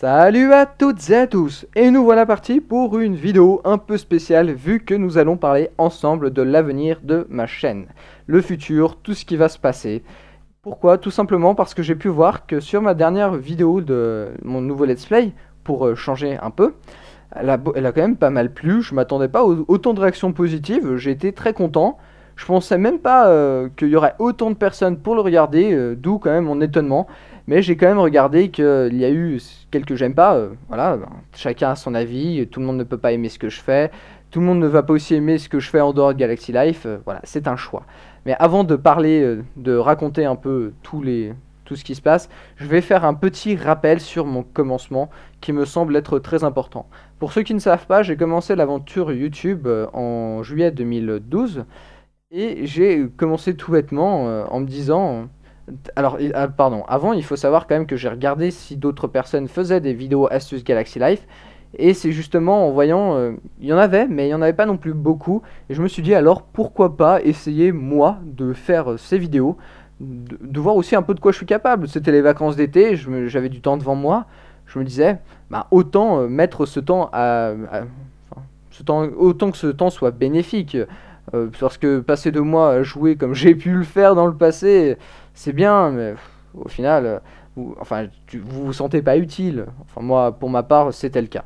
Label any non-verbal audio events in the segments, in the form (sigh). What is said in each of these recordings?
Salut à toutes et à tous Et nous voilà partis pour une vidéo un peu spéciale vu que nous allons parler ensemble de l'avenir de ma chaîne. Le futur, tout ce qui va se passer. Pourquoi? Tout simplement parce que j'ai pu voir que sur ma dernière vidéo de mon nouveau let's play, pour euh, changer un peu, elle a, quand même pas mal plu, je m'attendais pas autant de réactions positives, j'ai été très content. Je pensais même pas euh, qu'il y aurait autant de personnes pour le regarder, euh, d'où quand même mon étonnement. Mais j'ai quand même regardé qu'il y a eu quelques j'aime pas. Euh, voilà, chacun a son avis, tout le monde ne peut pas aimer ce que je fais, tout le monde ne va pas aussi aimer ce que je fais en dehors de Galaxy Life. voilà, c'est un choix. Mais avant de parler, de raconter un peu tous les, tout ce qui se passe, je vais faire un petit rappel sur mon commencement qui me semble être très important. Pour ceux qui ne savent pas, j'ai commencé l'aventure YouTube en juillet 2012 et j'ai commencé tout bêtement euh, en me disant... Alors, ah, pardon, avant, il faut savoir quand même que j'ai regardé si d'autres personnes faisaient des vidéos astuces Galaxy Life. Et c'est justement en voyant, euh, il y en avait, mais il n'y en avait pas non plus beaucoup. Et je me suis dit alors pourquoi pas essayer moi de faire ces vidéos, de, voir aussi un peu de quoi je suis capable. C'était les vacances d'été, j'avais du temps devant moi. Je me disais, bah, autant euh, mettre ce temps à, ce temps, autant que ce temps soit bénéfique. Euh, parce que passer deux mois à jouer comme (laughs) j'ai pu le faire dans le passé, c'est bien, mais au final, euh, vous, enfin, vous vous sentez pas utile. Enfin, moi, pour ma part, c'était le cas.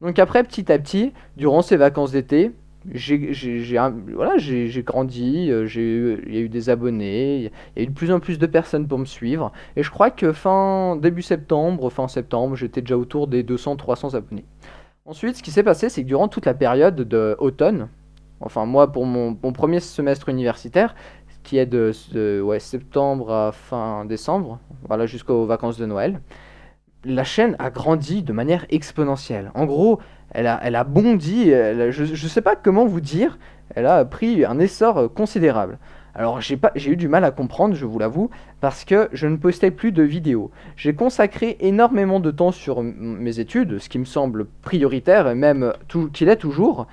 Donc après, petit à petit, durant ces vacances d'été, j'ai voilà, grandi, euh, il y a eu des abonnés, il y a eu de plus en plus de personnes pour me suivre. Et je crois que fin début septembre, fin septembre, j'étais déjà autour des 200-300 abonnés. Ensuite, ce qui s'est passé, c'est que durant toute la période de automne, enfin moi pour mon, premier semestre universitaire, qui est de, septembre à fin décembre, voilà jusqu'aux vacances de Noël, la chaîne a grandi de manière exponentielle. En gros, elle a, elle a bondi, je ne sais pas comment vous dire, elle a pris un essor considérable. Alors j'ai eu du mal à comprendre, je vous l'avoue, parce que je ne postais plus de vidéos. J'ai consacré énormément de temps sur mes études, ce qui me semble prioritaire, et même qu'il est toujours.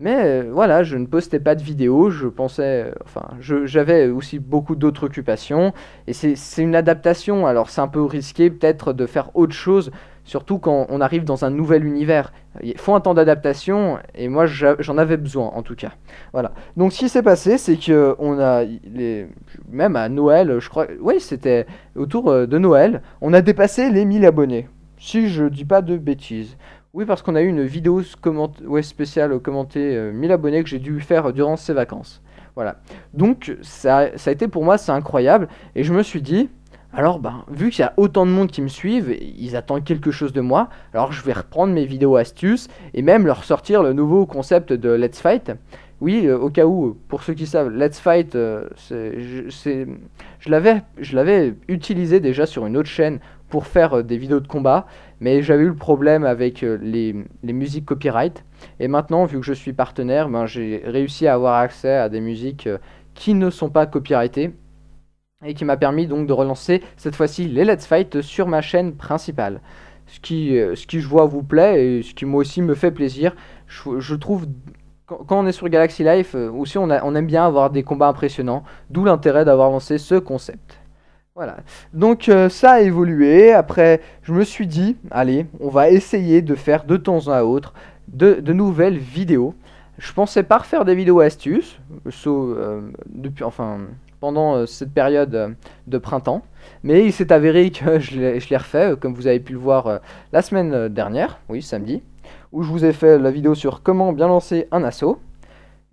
Mais euh, voilà, je ne postais pas de vidéos, je pensais, euh, enfin, j'avais aussi beaucoup d'autres occupations, et c'est une adaptation, alors c'est un peu risqué peut-être de faire autre chose, surtout quand on arrive dans un nouvel univers. Il faut un temps d'adaptation, et moi j'en avais besoin en tout cas. Voilà. Donc ce qui s'est passé, c'est que on a, même à Noël, je crois, oui c'était autour euh, de Noël, on a dépassé les 1000 abonnés, si je dis pas de bêtises. Oui, parce qu'on a eu une vidéo spéciale commentée 1000 euh, abonnés que j'ai dû faire durant ces vacances. Voilà. Donc, ça, a été pour moi, c'est incroyable. Et je me suis dit, alors, ben, vu qu'il y a autant de monde qui me suivent, ils attendent quelque chose de moi, alors je vais reprendre mes vidéos astuces et même leur sortir le nouveau concept de Let's Fight. Oui, euh, au cas où, pour ceux qui savent, Let's Fight, euh, je l'avais utilisé déjà sur une autre chaîne pour faire des vidéos de combat mais j'avais eu le problème avec euh, les, musiques copyright. Et maintenant, vu que je suis partenaire, ben, j'ai réussi à avoir accès à des musiques euh, qui ne sont pas copyrightées. Et qui m'a permis donc de relancer cette fois-ci les Let's Fight sur ma chaîne principale. Ce qui, euh, ce qui je vois vous plaît et ce qui moi aussi me fait plaisir. Je, trouve quand, on est sur Galaxy Life aussi on aime bien avoir des combats impressionnants. D'où l'intérêt d'avoir lancé ce concept. Voilà. Donc euh, ça a évolué. Après, je me suis dit, allez, on va essayer de faire de temps à autre de, nouvelles vidéos. Je pensais pas refaire des vidéos astuces, euh, pendant euh, cette période de printemps. Mais il s'est avéré que (laughs) je l'ai refait, comme vous avez pu le voir la semaine dernière, oui, samedi, où je vous ai fait la vidéo sur comment bien lancer un assaut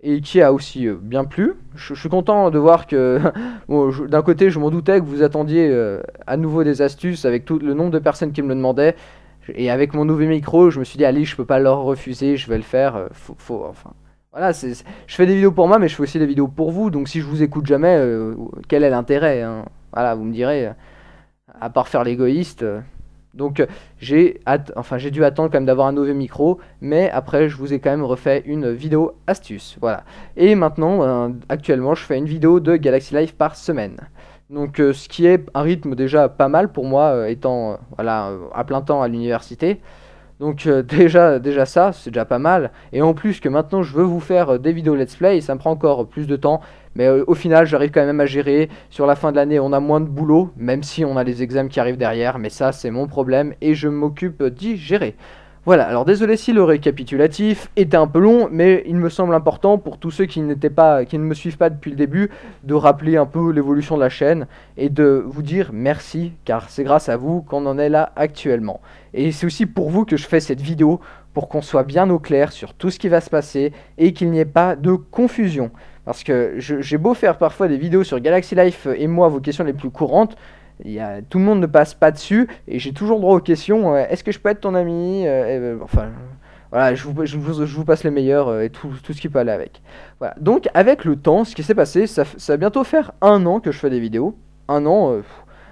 et qui a aussi euh, bien plu. Je, suis content de voir que, (laughs) d'un côté, je m'en doutais que vous attendiez euh, à nouveau des astuces avec le nombre de personnes qui me le demandaient. Et avec mon nouveau micro, je me suis dit, allez, je peux pas leur refuser, je vais le faire. Euh, faut, enfin, voilà, je fais des vidéos pour moi, mais je fais aussi des vidéos pour vous. Donc si je vous écoute jamais, quel est l'intérêt hein? Voilà, vous me direz, à part faire l'égoïste. Donc j'ai enfin, dû attendre quand même d'avoir un nouveau micro, mais après je vous ai quand même refait une vidéo astuce. Voilà. Et maintenant, ben, actuellement, je fais une vidéo de Galaxy Life par semaine. Donc euh, ce qui est un rythme déjà pas mal pour moi, euh, étant euh, à plein temps à l'université. Donc euh, (laughs) déjà, déjà ça, c'est déjà pas mal. Et en plus que maintenant je veux vous faire euh, des vidéos let's play, ça me prend encore plus de temps. Mais euh, au final, j'arrive quand même à gérer. Sur la fin de l'année, on a moins de boulot, même si on a les examens qui arrivent derrière. Mais ça, c'est mon problème et je m'occupe d'y gérer. Voilà, alors désolé si le récapitulatif était un peu long, mais il me semble important pour tous ceux qui, ne me suivent pas depuis le début, de rappeler un peu l'évolution de la chaîne et de vous dire merci, car c'est grâce à vous qu'on en est là actuellement. Et c'est aussi pour vous que je fais cette vidéo, pour qu'on soit bien au clair sur tout ce qui va se passer et qu'il n'y ait pas de confusion. Parce que j'ai beau faire parfois des vidéos sur Galaxy Life et moi, vos questions les plus courantes, tout le monde ne passe pas dessus et j'ai toujours droit aux questions euh, est-ce que je peux être ton ami euh, euh, Enfin, voilà, je vous, vous, passe les meilleurs et tout, ce qui peut aller avec. Voilà. Donc, avec le temps, ce qui s'est passé, ça, va bientôt faire un an que je fais des vidéos. Un an,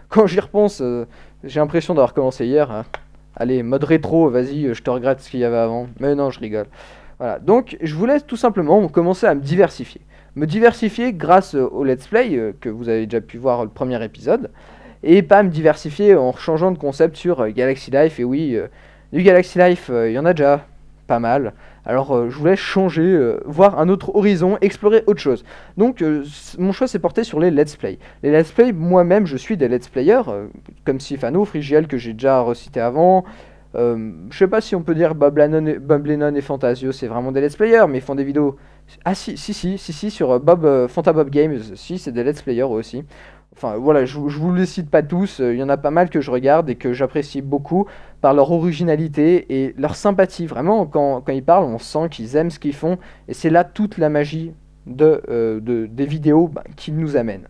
quand j'y repense, j'ai l'impression d'avoir commencé hier. Allez, mode rétro, vas-y, je te regrette ce qu'il y avait avant. Mais non, je rigole. Voilà, donc je voulais tout simplement commencer à me diversifier. Me diversifier grâce au let's play que vous avez déjà pu voir le premier épisode et pas me diversifier en changeant de concept sur euh, Galaxy Life. Et oui, euh, du Galaxy Life, euh, il y en a déjà pas mal. Alors je voulais changer, voir un autre horizon, explorer autre chose. Donc mon choix s'est porté sur les let's play. Les let's play, moi-même je suis des let's players, comme Sifano, Frigiel que j'ai déjà recité avant. je sais pas si on peut dire Bob Lennon et, Fantasio, c'est vraiment des let's players, mais ils font des vidéos. Ah si, si, si, si, si sur Bob, Fanta Bob Games, si, c'est des let's players aussi. Enfin voilà, je, je vous les cite pas tous, euh, il y en a pas mal que je regarde et que j'apprécie beaucoup par leur originalité et leur sympathie. Vraiment, quand, ils parlent, on sent qu'ils aiment ce qu'ils font et c'est là toute la magie de, euh, des vidéos bah, qu'ils nous amènent.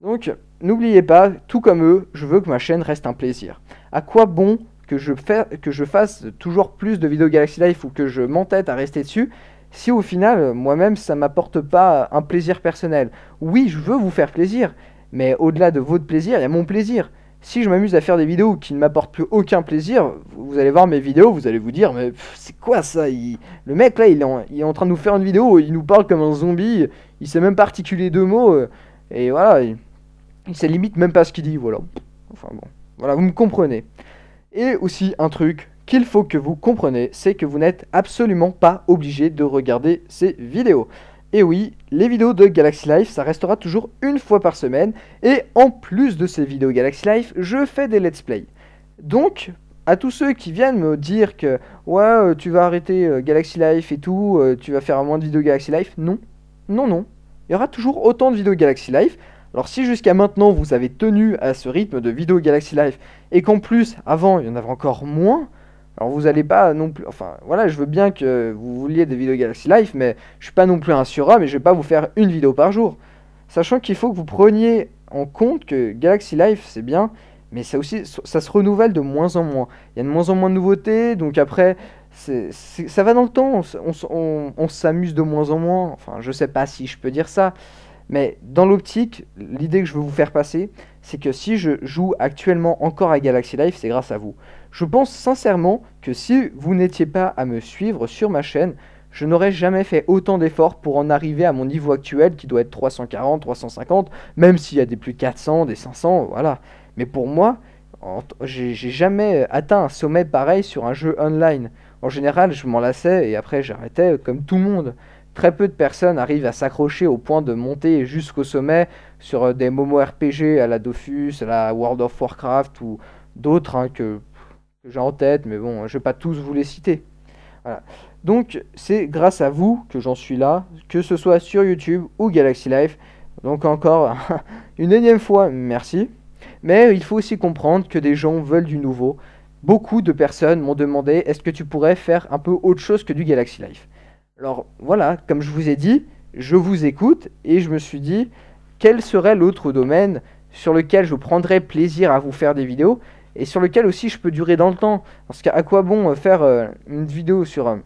Donc, n'oubliez pas, tout comme eux, je veux que ma chaîne reste un plaisir. À quoi bon que je, que je fasse toujours plus de vidéos Galaxy Life ou que je m'entête à rester dessus si au final, moi-même, ça m'apporte pas un plaisir personnel? Oui, je veux vous faire plaisir, mais au-delà de votre plaisir, il y a mon plaisir. Si je m'amuse à faire des vidéos qui ne m'apportent plus aucun plaisir, vous allez voir mes vidéos, vous allez vous dire, mais c'est quoi ça Le mec là, il est, en, train de nous faire une vidéo, il nous parle comme un zombie, il sait même pas articuler deux mots, euh, et voilà, il, il sait limite même pas ce qu'il dit, voilà. Enfin bon, voilà, vous me comprenez. Et aussi un truc qu'il faut que vous compreniez, c'est que vous n'êtes absolument pas obligé de regarder ces vidéos. Et oui, les vidéos de Galaxy Life, ça restera toujours une fois par semaine. Et en plus de ces vidéos Galaxy Life, je fais des let's play. Donc, à tous ceux qui viennent me dire que ouais, euh, tu vas arrêter euh, Galaxy Life et tout, euh, tu vas faire moins de vidéos Galaxy Life, non, non, non. Il y aura toujours autant de vidéos Galaxy Life. Alors si jusqu'à maintenant vous avez tenu à ce rythme de vidéos Galaxy Life et qu'en plus avant il y en avait encore moins, alors vous allez pas non plus, enfin voilà, je veux bien que vous vouliez des vidéos Galaxy Life, mais je suis pas non plus un surhomme et je vais pas vous faire une vidéo par jour. Sachant qu'il faut que vous preniez en compte que Galaxy Life c'est bien, mais ça aussi, ça se renouvelle de moins en moins. Il y a de moins en moins de nouveautés, donc après, ça va dans le temps, on, s'amuse de moins en moins. Enfin, je sais pas si je peux dire ça, mais dans l'optique, l'idée que je veux vous faire passer, c'est que si je joue actuellement encore à Galaxy Life, c'est grâce à vous. Je pense sincèrement que si vous n'étiez pas à me suivre sur ma chaîne, je n'aurais jamais fait autant d'efforts pour en arriver à mon niveau actuel qui doit être 340, 350, même s'il y a des plus 400, des 500, voilà. Mais pour moi, j'ai jamais atteint un sommet pareil sur un jeu online. En général, je m'en lassais et après j'arrêtais comme tout le monde. Très peu de personnes arrivent à s'accrocher au point de monter jusqu'au sommet sur euh, des Momo RPG à la Dofus, à la World of Warcraft ou d'autres hein, que, j'ai en tête, mais bon, je ne vais pas tous vous les citer. Donc c'est grâce à vous que j'en suis là, que ce soit sur YouTube ou Galaxy Life. Donc encore (laughs) une énième fois, merci. Mais il faut aussi comprendre que des gens veulent du nouveau. Beaucoup de personnes m'ont demandé est-ce que tu pourrais faire un peu autre chose que du Galaxy Life? Alors voilà, comme je vous ai dit, je vous écoute et je me suis dit quel serait l'autre domaine sur lequel je prendrais plaisir à vous faire des vidéos? Et sur lequel aussi je peux durer dans le temps. Parce qu'à quoi bon euh, faire euh, une vidéo sur euh,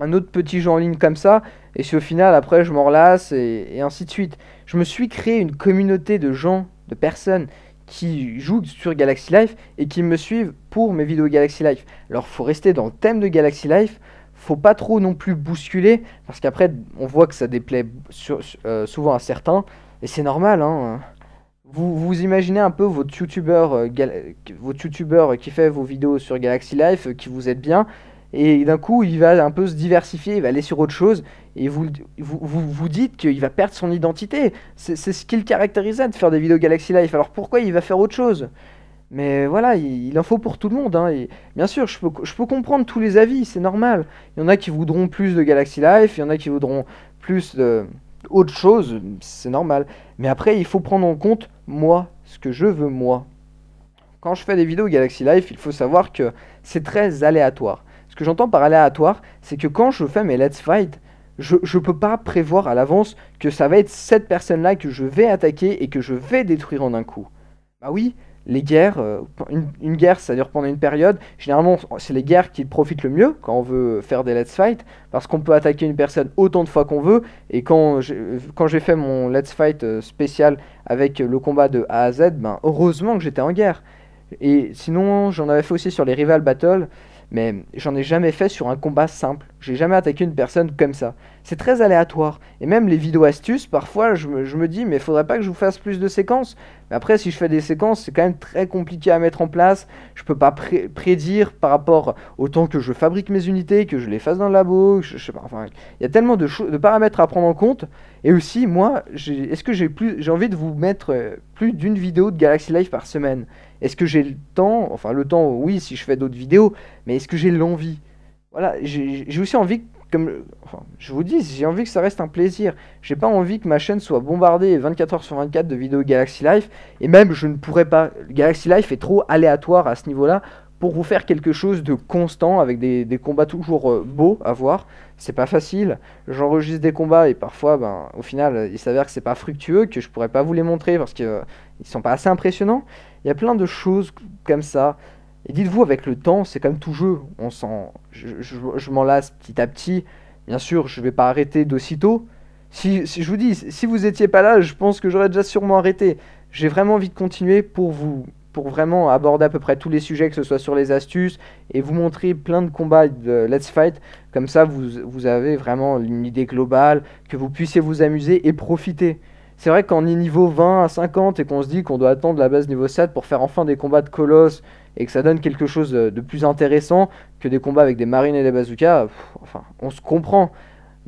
un autre petit jeu en ligne comme ça et si au final après je m'en relasse et, ainsi de suite. Je me suis créé une communauté de gens, de personnes qui jouent sur Galaxy Life et qui me suivent pour mes vidéos Galaxy Life. Alors faut rester dans le thème de Galaxy Life faut pas trop non plus bousculer, parce qu'après, on voit que ça déplaît souvent à certains, et c'est normal, hein. Vous, vous imaginez un peu votre youtubeur, euh, votre youtubeur qui fait vos vidéos sur Galaxy Life, euh, qui vous aide bien, et d'un coup il va un peu se diversifier, il va aller sur autre chose, et vous vous, vous, dites qu'il va perdre son identité. C'est ce qui le caractérisait de faire des vidéos Galaxy Life, alors pourquoi il va faire autre chose? Mais voilà, il, en faut pour tout le monde. Hein, bien sûr, je peux, je peux comprendre tous les avis, c'est normal. Il y en a qui voudront plus de Galaxy Life, il y en a qui voudront plus de autre chose, c'est normal. Mais après, il faut prendre en compte moi, ce que je veux moi. Quand je fais des vidéos Galaxy Life, il faut savoir que c'est très aléatoire. Ce que j'entends par aléatoire, c'est que quand je fais mes Let's Fight, je ne peux pas prévoir à l'avance que ça va être cette personne-là que je vais attaquer et que je vais détruire en un coup. Bah oui, les guerres, euh, une, guerre ça dure pendant une période, généralement c'est les guerres qui profitent le mieux quand on veut faire des let's fight, parce qu'on peut attaquer une personne autant de fois qu'on veut, et quand j'ai fait mon let's fight euh, spécial avec le combat de A à Z, ben, heureusement que j'étais en guerre. Et sinon j'en avais fait aussi sur les rival battles, mais j'en ai jamais fait sur un combat simple. J'ai jamais attaqué une personne comme ça. C'est très aléatoire. Et même les vidéos astuces, parfois, je me, dis, mais faudrait pas que je vous fasse plus de séquences. Mais après, si je fais des séquences, c'est quand même très compliqué à mettre en place. Je peux pas prédire par rapport au temps que je fabrique mes unités, que je les fasse dans le labo. Je, il y a tellement de, paramètres à prendre en compte. Et aussi, moi, est-ce que j'ai plus, j'ai envie de vous mettre euh, plus d'une vidéo de Galaxy Life par semaine? Est-ce que j'ai le temps Enfin, le temps, oui, si je fais d'autres vidéos, mais est-ce que j'ai l'envie? Voilà, j'ai aussi envie, comme je vous dis, j'ai envie que ça reste un plaisir. J'ai pas envie que ma chaîne soit bombardée 24 h sur 24 de vidéos Galaxy Life, et même je ne pourrais pas. Galaxy Life est trop aléatoire à ce niveau-là pour vous faire quelque chose de constant avec des, combats toujours euh, beaux à voir. C'est pas facile. J'enregistre des combats et parfois, ben, au final, il s'avère que c'est pas fructueux, que je pourrais pas vous les montrer parce qu'ils euh, sont pas assez impressionnants. Il y a plein de choses comme ça. Et dites-vous, avec le temps, c'est comme tout jeu. On s'en, je, m'en lasse petit à petit. Bien sûr, je ne vais pas arrêter d'aussitôt. Si, si, je vous dis, si vous étiez pas là, je pense que j'aurais déjà sûrement arrêté. J'ai vraiment envie de continuer pour vous, pour vraiment aborder à peu près tous les sujets, que ce soit sur les astuces, et vous montrer plein de combats de Let's Fight. Comme ça, vous, vous avez vraiment une idée globale, que vous puissiez vous amuser et profiter. C'est vrai qu'en niveau 20 à 50 et qu'on se dit qu'on doit attendre la base niveau 7 pour faire enfin des combats de colosses et que ça donne quelque chose de plus intéressant que des combats avec des marines et des bazookas, enfin, on se comprend.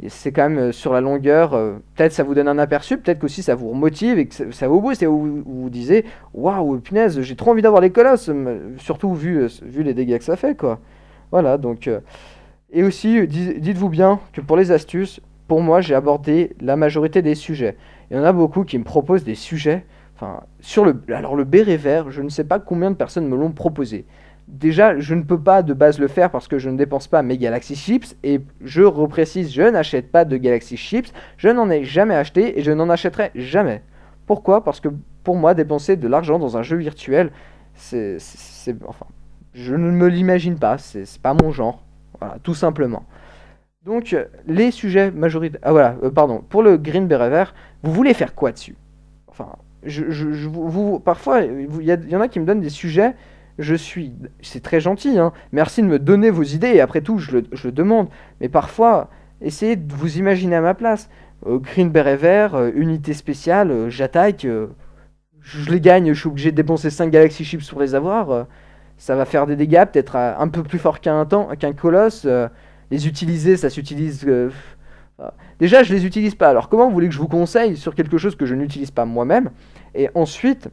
C'est quand même euh, sur la longueur, euh, peut-être ça vous donne un aperçu, peut-être qu'aussi ça vous remotive et que ça, vous booste et vous vous, disiez waouh, punaise, j'ai trop envie d'avoir les colosses, surtout vu, euh, vu les dégâts que ça fait, quoi. Voilà, donc. et aussi, dites-vous bien que pour les astuces, pour moi, j'ai abordé la majorité des sujets. Il y en a beaucoup qui me proposent des sujets. Sur le, alors le béret vert, je ne sais pas combien de personnes me l'ont proposé. Déjà, je ne peux pas de base le faire parce que je ne dépense pas mes Galaxy Chips. Et je reprécise, je n'achète pas de Galaxy Chips. Je n'en ai jamais acheté et je n'en achèterai jamais. Pourquoi? Parce que pour moi, dépenser de l'argent dans un jeu virtuel, c'est. Enfin, je ne me l'imagine pas. C'est pas mon genre. Voilà, tout simplement. Donc, les sujets majoritaires. Ah voilà, euh, pardon. Pour le Green Beret Vert, vous voulez faire quoi dessus? Enfin, je, vous, parfois, il y, en a qui me donnent des sujets. Je suis. C'est très gentil, hein. Merci de me donner vos idées, et après tout, je le, demande. Mais parfois, essayez de vous imaginer à ma place. Euh, Green Beret Vert, euh, unité spéciale, j'attaque. je les gagne, je suis obligé de dépenser 5 Galaxy Chips pour les avoir. ça va faire des dégâts, peut-être un peu plus fort qu'un qu'un colosse les utiliser, ça s'utilise. Euh, déjà, je les utilise pas. Alors, comment vous voulez que je vous conseille sur quelque chose que je n'utilise pas moi-même Et ensuite,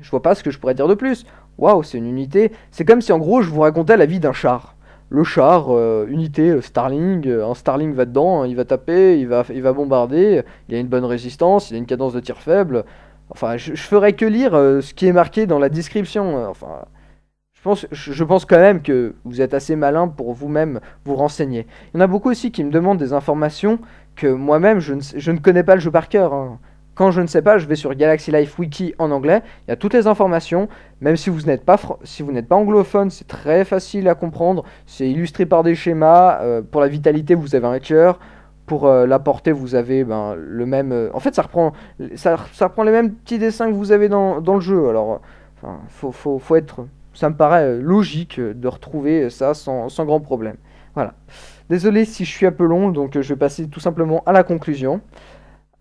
je vois pas ce que je pourrais dire de plus. Waouh, c'est une unité. C'est comme si en gros, je vous racontais la vie d'un char. Le char, euh, unité euh, Starling, un Starling va dedans, hein, il va taper, il va, il va bombarder, il a une bonne résistance, il a une cadence de tir faible. Enfin, je, je ferais que lire ce qui est marqué dans la description. enfin, je pense quand même que vous êtes assez malin pour vous-même vous renseigner. Il y en a beaucoup aussi qui me demandent des informations que moi-même, je, ne, connais pas le jeu par cœur. Hein. Quand je ne sais pas, je vais sur Galaxy Life Wiki en anglais. Il y a toutes les informations. Même si vous n'êtes pas, si vous pas anglophone, c'est très facile à comprendre. C'est illustré par des schémas. Euh, pour la vitalité, vous avez un cœur. Pour euh, la portée, vous avez ben, le même. Euh, en fait, ça reprend, ça, reprend les mêmes petits dessins que vous avez dans, le jeu. Alors, il faut, faut, faut être ça me paraît euh, logique de retrouver ça sans, grand problème. Voilà. Désolé si je suis un peu long, donc euh, je vais passer tout simplement à la conclusion.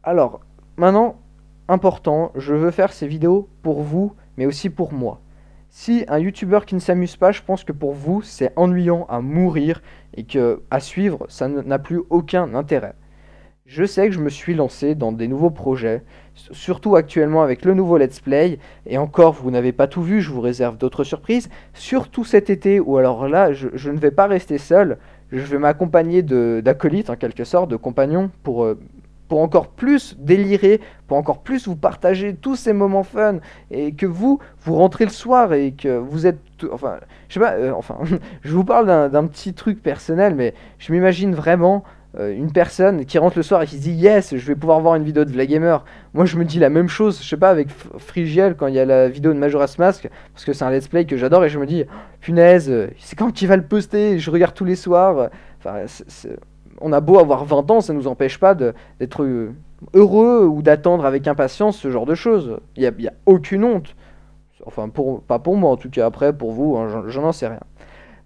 Alors, maintenant, important, je veux faire ces vidéos pour vous, mais aussi pour moi. Si un youtubeur qui ne s'amuse pas, je pense que pour vous, c'est ennuyant à mourir et que à suivre, ça n'a plus aucun intérêt. Je sais que je me suis lancé dans des nouveaux projets, surtout actuellement avec le nouveau Let's Play, et encore, vous n'avez pas tout vu, je vous réserve d'autres surprises, surtout cet été, où alors là, je, ne vais pas rester seul, je vais m'accompagner d'acolytes en quelque sorte, de compagnons, pour euh, pour encore plus délirer, pour encore plus vous partager tous ces moments fun. Et que vous, vous rentrez le soir et que vous êtes. Enfin, je sais pas, euh, enfin, (laughs) je vous parle d'un petit truc personnel, mais je m'imagine vraiment une personne qui rentre le soir et qui se dit Yes, je vais pouvoir voir une vidéo de Vlagamer. Moi, je me dis la même chose, je sais pas, avec Frigiel quand il y a la vidéo de Majora's Mask, parce que c'est un let's play que j'adore et je me dis Punaise, c'est quand qu'il va le poster Je regarde tous les soirs. Enfin, on a beau avoir 20 ans, ça nous empêche pas d'être heureux ou d'attendre avec impatience ce genre de choses. Il n'y a, aucune honte. Enfin, pas pour moi en tout cas, après pour vous, hein, j'en sais rien.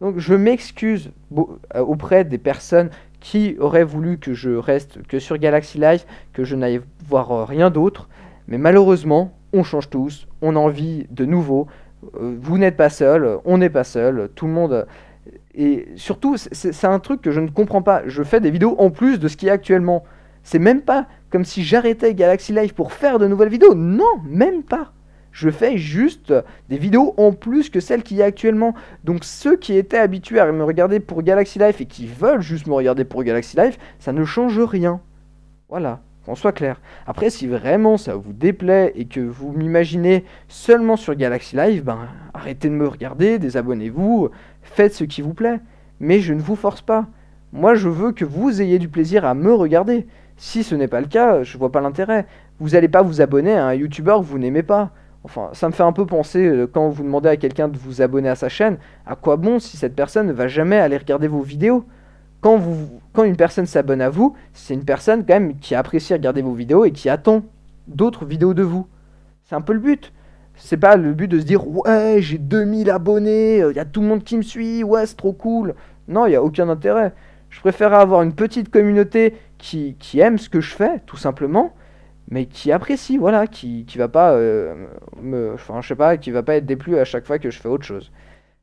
Donc je m'excuse euh, auprès des personnes qui auraient voulu que je reste que sur Galaxy Life, que je n'aille voir euh, rien d'autre. Mais malheureusement, on change tous, on a envie de nouveau. Euh, vous n'êtes pas seul, on n'est pas seul, tout le monde et surtout, c'est un truc que je ne comprends pas. Je fais des vidéos en plus de ce qui est actuellement. C'est même pas comme si j'arrêtais Galaxy Life pour faire de nouvelles vidéos. Non, même pas. Je fais juste des vidéos en plus que celles qu'il y a actuellement. Donc ceux qui étaient habitués à me regarder pour Galaxy Life et qui veulent juste me regarder pour Galaxy Life, ça ne change rien. Voilà qu'on soit clair. Après, si vraiment ça vous déplaît et que vous m'imaginez seulement sur Galaxy Live, ben arrêtez de me regarder, désabonnez-vous, faites ce qui vous plaît. Mais je ne vous force pas. Moi, je veux que vous ayez du plaisir à me regarder. Si ce n'est pas le cas, je vois pas l'intérêt. Vous n'allez pas vous abonner à un youtubeur que vous n'aimez pas. Enfin, ça me fait un peu penser euh, quand vous demandez à quelqu'un de vous abonner à sa chaîne, à quoi bon si cette personne ne va jamais aller regarder vos vidéos? Quand, vous, quand une personne s'abonne à vous, c'est une personne quand même qui apprécie regarder vos vidéos et qui attend d'autres vidéos de vous. C'est un peu le but. C'est pas le but de se dire ouais j'ai 2000 abonnés, il euh, y a tout le monde qui me suit, ouais c'est trop cool. Non, il n'y a aucun intérêt. Je préfère avoir une petite communauté qui, qui, aime ce que je fais, tout simplement, mais qui apprécie, voilà, qui, qui va pas euh, me. Enfin, je sais pas, qui va pas être déplu à chaque fois que je fais autre chose.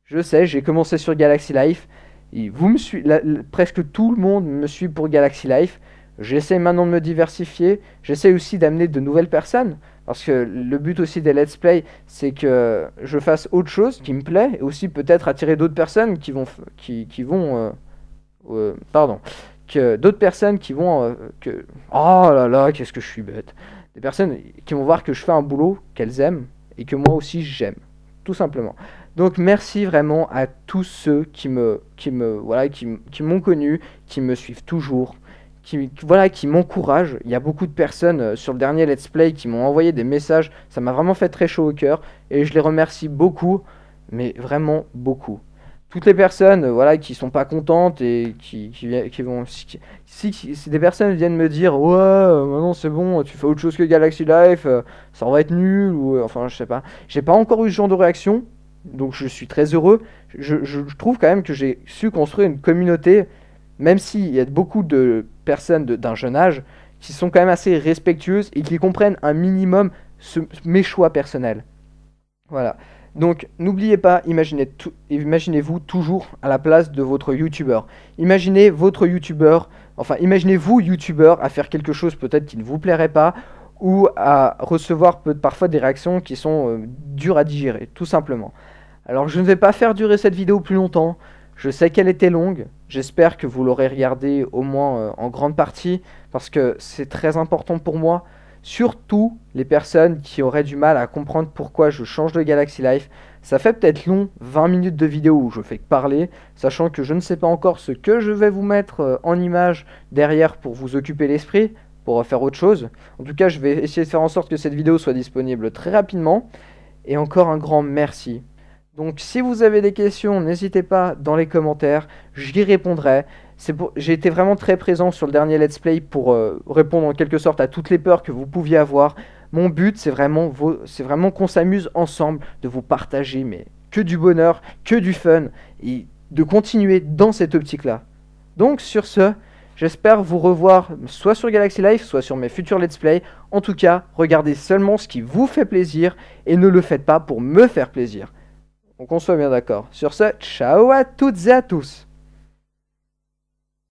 Je sais, j'ai commencé sur Galaxy Life, vous me suivez, presque tout le monde me suit pour Galaxy Life. J'essaie maintenant de me diversifier. J'essaie aussi d'amener de nouvelles personnes. Parce que le but aussi des let's play, c'est que je fasse autre chose qui me plaît. Et aussi peut-être attirer d'autres personnes qui vont... Qui, qui vont euh, euh, pardon. Que d'autres personnes qui vont... Euh, que, oh là là, qu'est-ce que je suis bête. Des personnes qui vont voir que je fais un boulot qu'elles aiment. Et que moi aussi j'aime. Tout simplement. Donc merci vraiment à tous ceux qui me, qui me, voilà, qui, m'ont connu, qui me suivent toujours, qui, m'encouragent. Il y a beaucoup de personnes euh, sur le dernier Let's Play qui m'ont envoyé des messages. Ça m'a vraiment fait très chaud au cœur et je les remercie beaucoup, mais vraiment beaucoup. Toutes les personnes, euh, voilà, qui sont pas contentes et qui, qui, vont, si, si, des personnes viennent me dire ouais, euh, maintenant c'est bon, tu fais autre chose que Galaxy Life, ça va être nul ou enfin je sais pas. J'ai pas encore eu ce genre de réaction donc je suis très heureux. Je, trouve quand même que j'ai su construire une communauté, même s'il y a beaucoup de personnes d'un jeune âge qui sont quand même assez respectueuses et qui comprennent un minimum mes choix personnels. Voilà. Donc n'oubliez pas, imaginez-vous toujours à la place de votre youtubeur. Imaginez votre youtubeur, enfin imaginez-vous youtubeur à faire quelque chose peut-être qui ne vous plairait pas ou à recevoir parfois des réactions qui sont euh, dures à digérer, tout simplement. Alors je ne vais pas faire durer cette vidéo plus longtemps. Je sais qu'elle était longue. J'espère que vous l'aurez regardée au moins euh, en grande partie parce que c'est très important pour moi. Surtout les personnes qui auraient du mal à comprendre pourquoi je change de Galaxy Life. Ça fait peut-être long, 20 minutes de vidéo où je fais parler, sachant que je ne sais pas encore ce que je vais vous mettre euh, en image derrière pour vous occuper l'esprit, pour faire autre chose. En tout cas, je vais essayer de faire en sorte que cette vidéo soit disponible très rapidement. Et encore un grand merci donc si vous avez des questions, n'hésitez pas dans les commentaires, j'y répondrai. J'ai été vraiment très présent sur le dernier let's play pour euh, répondre en quelque sorte à toutes les peurs que vous pouviez avoir. Mon but, c'est vraiment, vraiment qu'on s'amuse ensemble, de vous partager mais que du bonheur, que du fun, et de continuer dans cette optique-là. Donc sur ce, J'espère vous revoir soit sur Galaxy Life, soit sur mes futurs let's play. En tout cas, regardez seulement ce qui vous fait plaisir et ne le faites pas pour me faire plaisir. Donc on soit bien d'accord. Sur ce, ciao à toutes et à tous